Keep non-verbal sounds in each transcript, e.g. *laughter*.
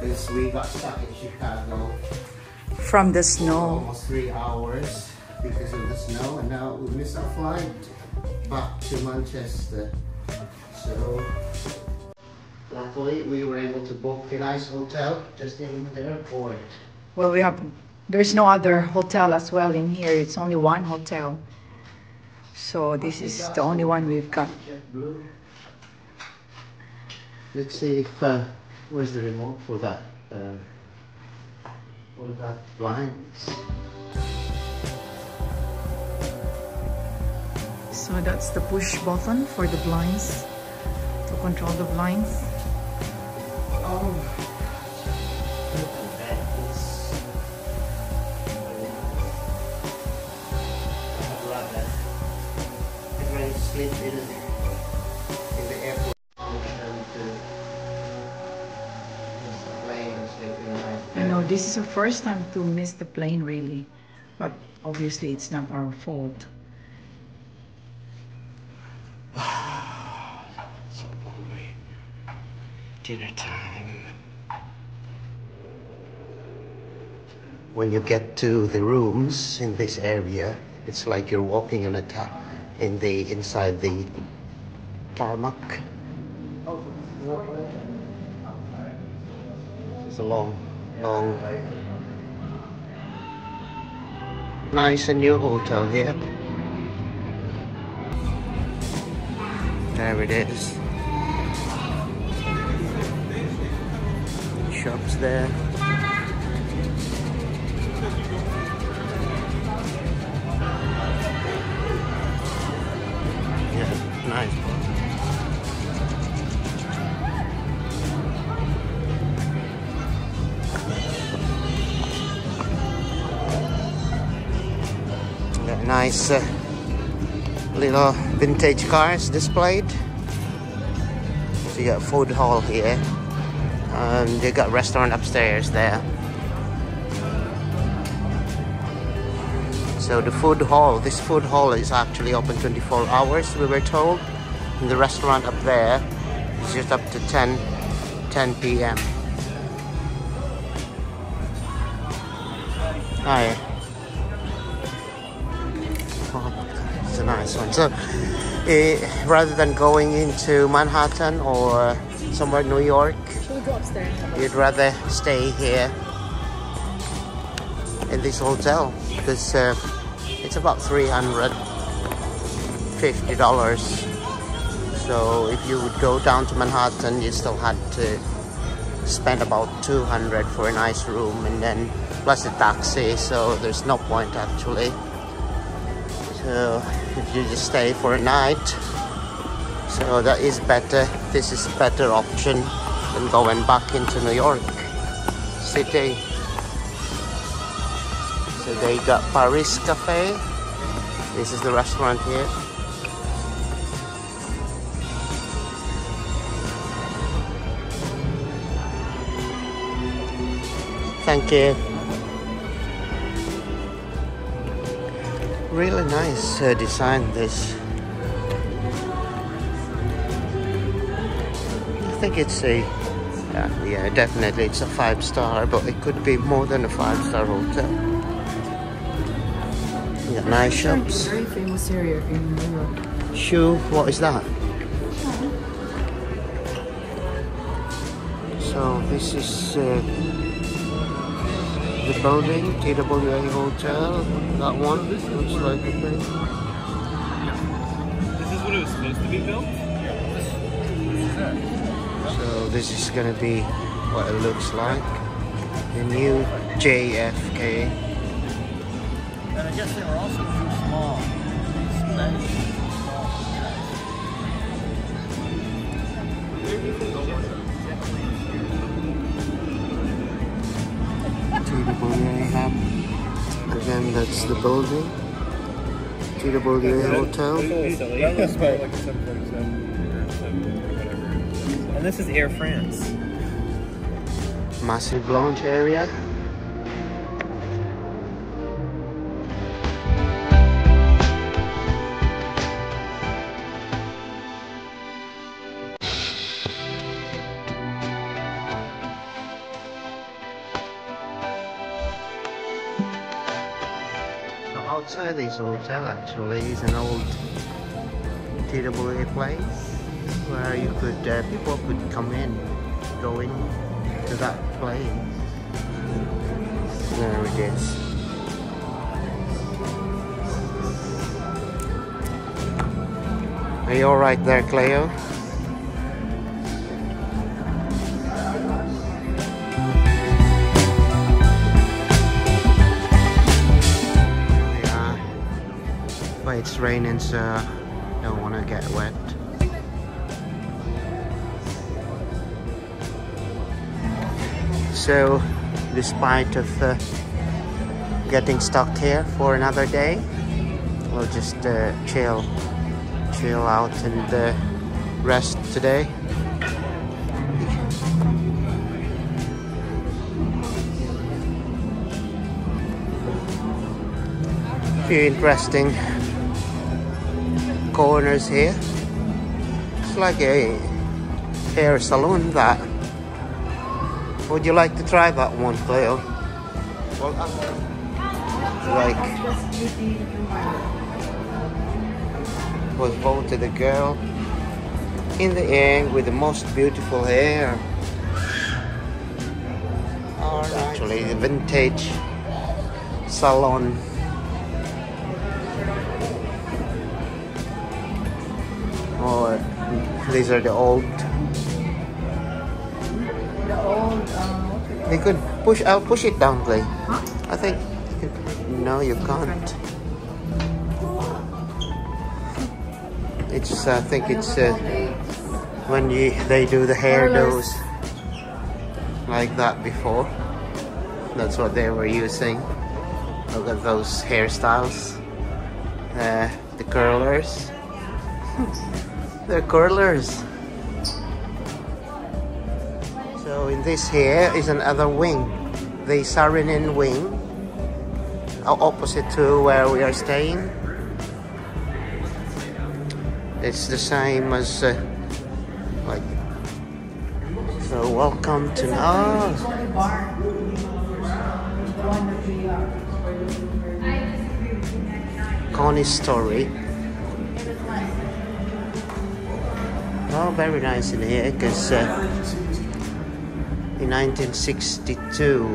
because we got stuck in Chicago From the for snow. almost three hours because of the snow and now we missed our flight back to Manchester. So luckily we were able to book a nice hotel just in the airport. Well, we have, there's no other hotel as well in here. It's only one hotel. So this is the only one we've got. Let's see if uh, where's the remote for that? Uh, for that blinds. So that's the push button for the blinds to control the blinds. Oh. Plane and sleep in a nice I know this is our first time to miss the plane really, but obviously it's not our fault. So *sighs* hungry. Dinner time. When you get to the rooms in this area, it's like you're walking in a ta- in the inside the tarmac. Oh, It's a long, long, nice and new hotel here. There it is. Shops there. Yeah, nice. Nice uh, little vintage cars displayed. So you got food hall here. And they got restaurant upstairs there. So the food hall, this food hall is actually open 24 hours, we were told. And the restaurant up there is just up to 10, 10 p.m. Hi. A nice one. So, eh, rather than going into Manhattan or somewhere in New York, Should we go upstairs? you'd rather stay here in this hotel because uh, it's about $350. So if you would go down to Manhattan, you still had to spend about 200 for a nice room and then plus a taxi, so there's no point actually. So if you just stay for a night, so that is better. This is a better option than going back into New York City. So they got Paris Cafe. This is the restaurant here. Thank you. Really nice uh, design this. I think it's a yeah, yeah, definitely it's a five star, but it could be more than a five star hotel. Yeah, nice shops. Very famous area in New York. Shoe, what is that? So this is uh, the building, TWA Hotel. That one looks like a thing. Is this is what it was supposed to be built? So this is gonna be what it looks like. The new JFK. And I guess they were also too small. TWA Again, that's the building. TWA Hotel. That looks more like a 747 or 7 whatever. And this is Air France. Massive lounge area. Outside this hotel actually is an old TWA place where you could uh, people could come in go in to that place there it is are you alright there Cleo? It's raining so don't want to get wet. So despite of uh, getting stuck here for another day we'll just uh, chill chill out and uh, rest today. Few interesting corners here it's like a hair salon that would you like to try that one, Cleo? Well, like was voted the girl in the end with the most beautiful hair. Actually, the vintage salon. These are the old The old, uh, They could push out, push it down, Clay. Huh? I think. you can- No, you can't. It's. I think it's uh, when you they do the hairdos like that before. That's what they were using. Look at those hairstyles. Uh, the curlers. They're curlers. So in this here is another wing, the Saarinen wing, opposite to where we are staying. It's the same as uh, like. So welcome to oh, it's only Oh, very nice in here because uh, in 1962.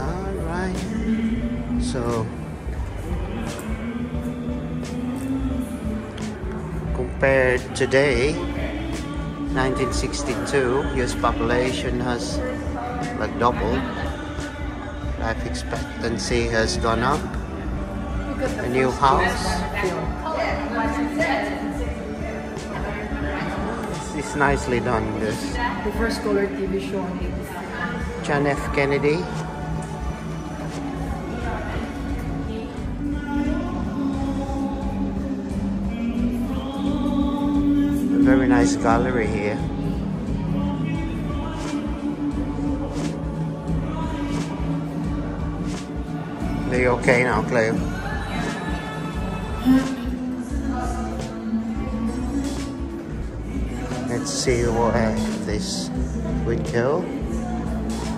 All right. So compared today, 1962, US population has like doubled. Life expectancy has gone up. A new house. It's nicely done. This The first color TV show on 83. John F. Kennedy. A very nice gallery here. Are you okay now, Cleo? See where this would go.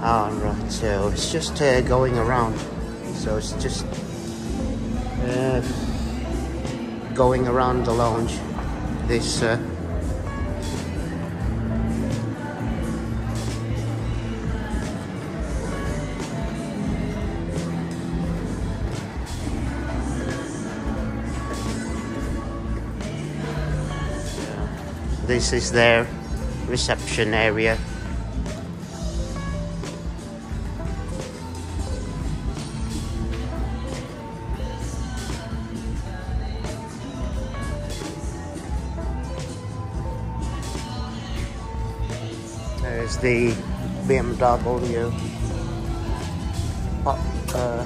Alright, so it's just uh, going around. So it's just uh, going around the lounge. This uh, this is their reception area. There's the BMW. What, uh,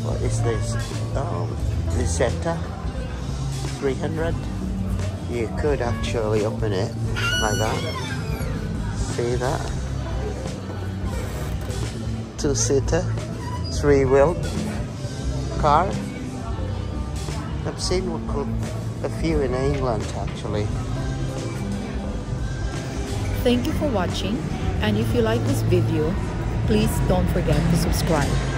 what is this? Oh, Isetta 300. You could actually open it like that. See that? Two seater, three wheel car. I've seen a few in England actually. Thank you for watching and if you like this video, please don't forget to subscribe.